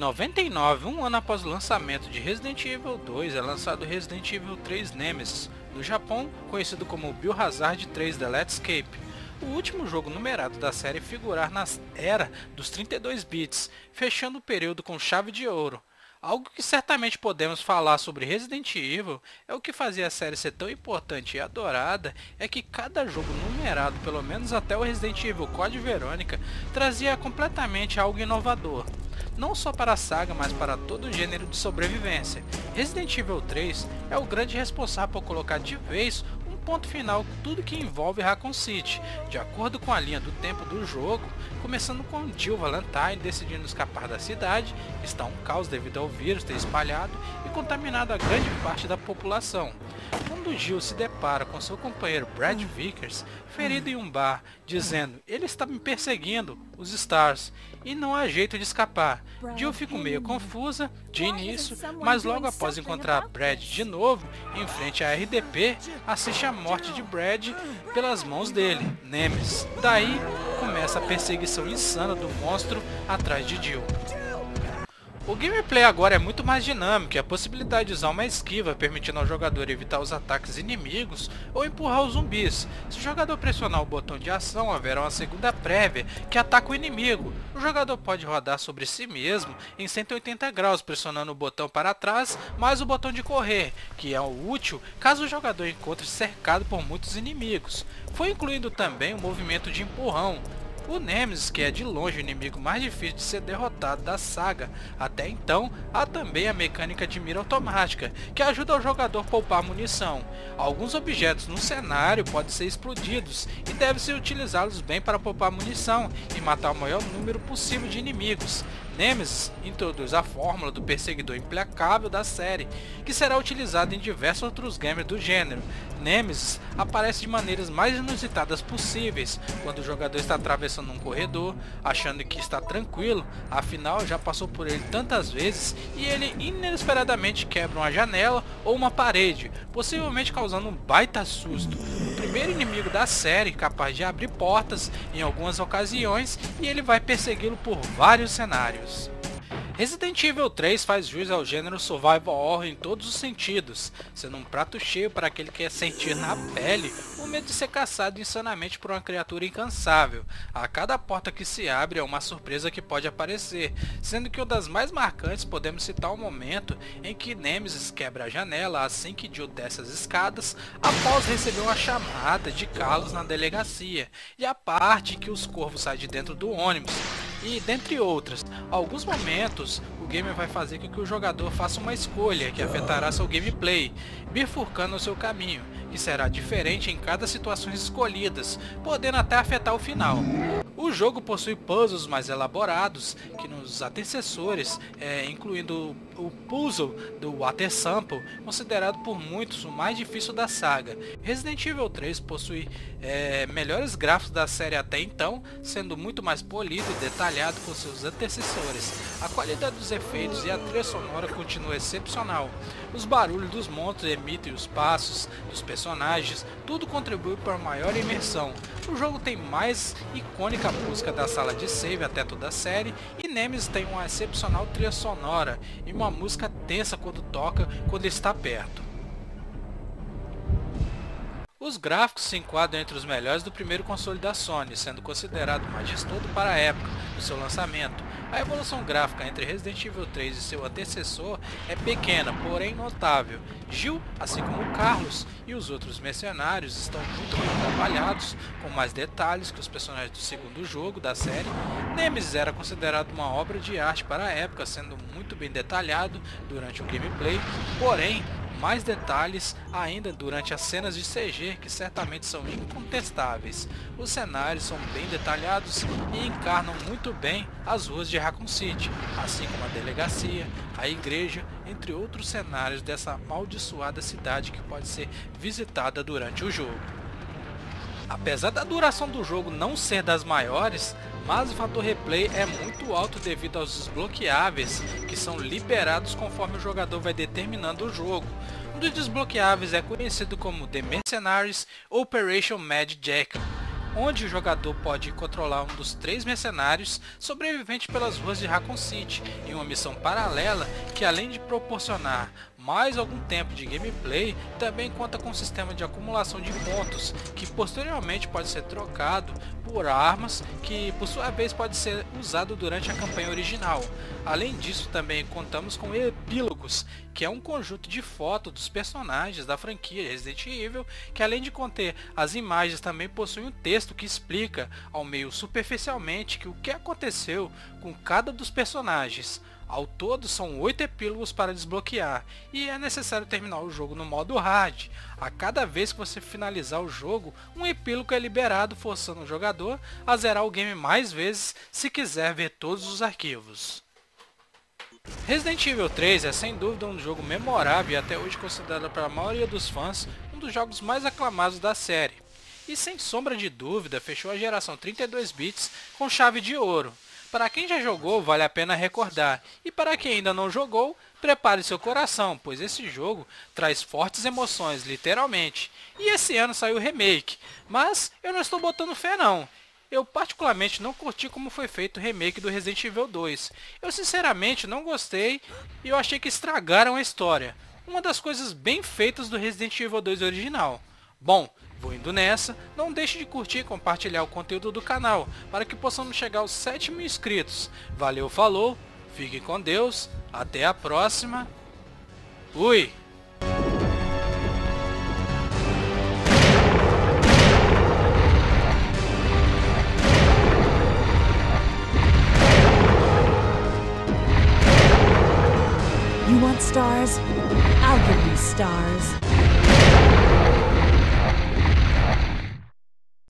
99, um ano após o lançamento de Resident Evil 2, é lançado Resident Evil 3 Nemesis, no Japão conhecido como Biohazard 3 The Let's Escape, o último jogo numerado da série figurar na era dos 32 bits, fechando o período com chave de ouro. Algo que certamente podemos falar sobre Resident Evil é o que fazia a série ser tão importante e adorada é que cada jogo numerado, pelo menos até o Resident Evil Code Verônica, trazia completamente algo inovador. Não só para a saga, mas para todo o gênero de sobrevivência. Resident Evil 3 é o grande responsável por colocar de vez ponto final tudo que envolve Raccoon City, de acordo com a linha do tempo do jogo, começando com Jill Valentine decidindo escapar da cidade, está um caos devido ao vírus ter espalhado e contaminado a grande parte da população. Quando Jill se depara com seu companheiro Brad Vickers, ferido em um bar, dizendo ele está me perseguindo, os Stars, e não há jeito de escapar. Jill fica meio confusa de início, mas logo após encontrar Brad de novo, em frente à RDP, assiste a morte de Brad pelas mãos dele, Nemesis. Daí começa a perseguição insana do monstro atrás de Jill. O gameplay agora é muito mais dinâmico e a possibilidade de usar uma esquiva permitindo ao jogador evitar os ataques inimigos ou empurrar os zumbis. Se o jogador pressionar o botão de ação, haverá uma segunda prévia que ataca o inimigo. O jogador pode rodar sobre si mesmo em 180 graus pressionando o botão para trás mais o botão de correr, que é útil caso o jogador encontre cercado por muitos inimigos. Foi incluído também o movimento de empurrão, o Nemesis, que é de longe o inimigo mais difícil de ser derrotado da saga, até então há também a mecânica de mira automática, que ajuda o jogador a poupar munição. Alguns objetos no cenário podem ser explodidos e deve-se utilizá-los bem para poupar munição e matar o maior número possível de inimigos. Nemesis introduz a fórmula do perseguidor implacável da série, que será utilizada em diversos outros games do gênero. Nemesis aparece de maneiras mais inusitadas possíveis, quando o jogador está atravessando um corredor, achando que está tranquilo, afinal já passou por ele tantas vezes, e ele inesperadamente quebra uma janela ou uma parede, possivelmente causando um baita susto. O primeiro inimigo da série capaz de abrir portas em algumas ocasiões, e ele vai persegui-lo por vários cenários. Resident Evil 3 faz jus ao gênero survival horror em todos os sentidos, sendo um prato cheio para aquele que quer sentir na pele o medo de ser caçado insanamente por uma criatura incansável. A cada porta que se abre é uma surpresa que pode aparecer, sendo que uma das mais marcantes podemos citar o momento em que Nemesis quebra a janela assim que Jill desce as escadas após receber uma chamada de Carlos na delegacia, e a parte que os corvos saem de dentro do ônibus e dentre outras. Alguns momentos o game vai fazer com que o jogador faça uma escolha que afetará seu gameplay, bifurcando o seu caminho, que será diferente em cada situação escolhidas, podendo até afetar o final. O jogo possui puzzles mais elaborados que nos antecessores, é, incluindo o puzzle do Water Sample, considerado por muitos o mais difícil da saga. Resident Evil 3 possui é, melhores gráficos da série até então, sendo muito mais polido e detalhado com seus antecessores. A qualidade dos efeitos e a trilha sonora continua excepcional. Os barulhos dos monstros emitem os passos dos personagens, tudo contribui para maior imersão. O jogo tem mais icônica música da sala de save até toda a série, e Nemesis tem uma excepcional trilha sonora e uma música tensa quando toca quando está perto. Os gráficos se enquadram entre os melhores do primeiro console da Sony, sendo considerado majestoso para a época do seu lançamento. A evolução gráfica entre Resident Evil 3 e seu antecessor é pequena, porém notável. Jill, assim como Carlos e os outros mercenários, estão muito bem trabalhados, com mais detalhes que os personagens do segundo jogo da série. Nemesis era considerado uma obra de arte para a época, sendo muito bem detalhado durante o gameplay, porém mais detalhes ainda durante as cenas de CG que certamente são incontestáveis. Os cenários são bem detalhados e encarnam muito bem as ruas de Raccoon City, assim como a delegacia, a igreja, entre outros cenários dessa amaldiçoada cidade que pode ser visitada durante o jogo. Apesar da duração do jogo não ser das maiores, mas o fator replay é muito alto devido aos desbloqueáveis que são liberados conforme o jogador vai determinando o jogo. Um dos desbloqueáveis é conhecido como The Mercenaries Operation Mad Jack, onde o jogador pode controlar um dos três mercenários sobrevivente pelas ruas de Raccoon City em uma missão paralela que além de proporcionar mais algum tempo de gameplay, também conta com um sistema de acumulação de pontos, que posteriormente pode ser trocado por armas, que por sua vez pode ser usado durante a campanha original. Além disso, também contamos com epílogos, que é um conjunto de fotos dos personagens da franquia Resident Evil, que além de conter as imagens, também possui um texto que explica, ao meio superficialmente, que o que aconteceu com cada dos personagens. Ao todo são 8 epílogos para desbloquear e é necessário terminar o jogo no modo hard. A cada vez que você finalizar o jogo, um epílogo é liberado forçando o jogador a zerar o game mais vezes se quiser ver todos os arquivos. Resident Evil 3 é sem dúvida um jogo memorável e até hoje considerado pela maioria dos fãs um dos jogos mais aclamados da série. E sem sombra de dúvida fechou a geração 32 bits com chave de ouro. Para quem já jogou, vale a pena recordar, e para quem ainda não jogou, prepare seu coração, pois esse jogo traz fortes emoções, literalmente. E esse ano saiu o remake, mas eu não estou botando fé não. Eu particularmente não curti como foi feito o remake do Resident Evil 2. Eu sinceramente não gostei e eu achei que estragaram a história. Uma das coisas bem feitas do Resident Evil 2 original. Bom, Vou indo nessa, não deixe de curtir e compartilhar o conteúdo do canal, para que possamos chegar aos 7 mil inscritos. Valeu, falou, fique com Deus, até a próxima, fui! You want stars? I'll give you stars.